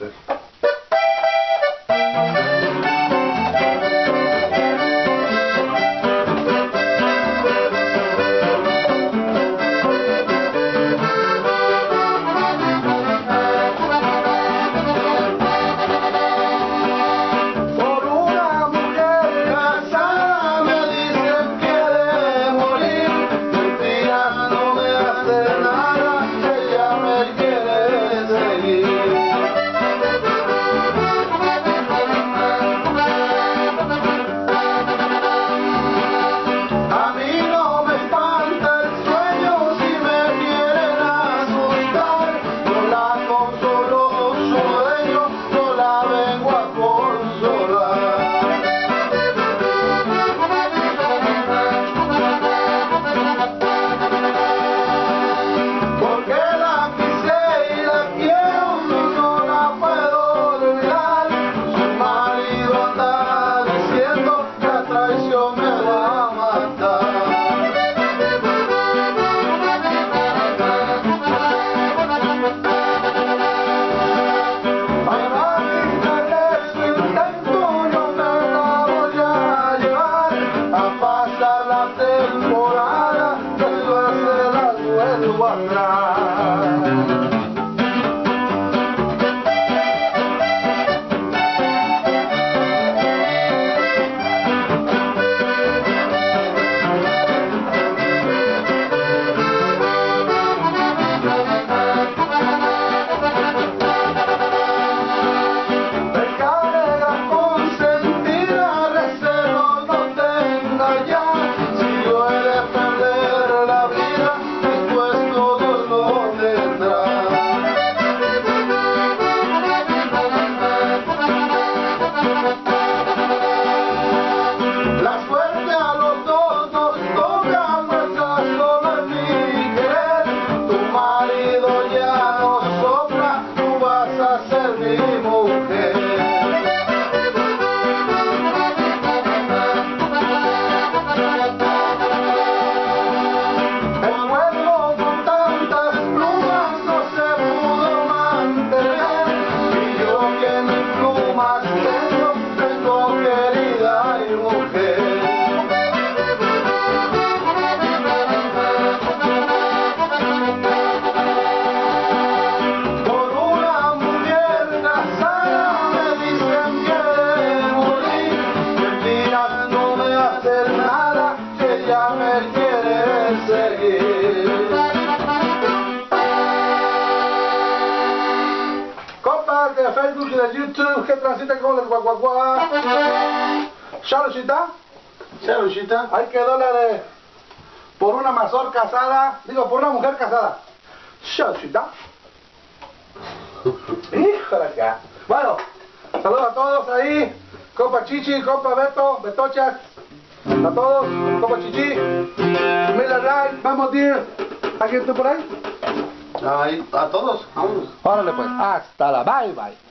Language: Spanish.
That's marido. de YouTube que transita con el guaguaguá. ¿Ya Luchita? ¿Ya Luchita? Hay que dólares por una mazor casada, digo, por una mujer casada. ¿Ya Híjole acá. Bueno, saludos a todos ahí. Compa Chichi, compa Beto, Betochas. A todos, compa Chichi. Mira Light, vamos, dear. ¿Alguien está por ahí? Ahí, a todos, vámonos. Órale pues, hasta la bye bye.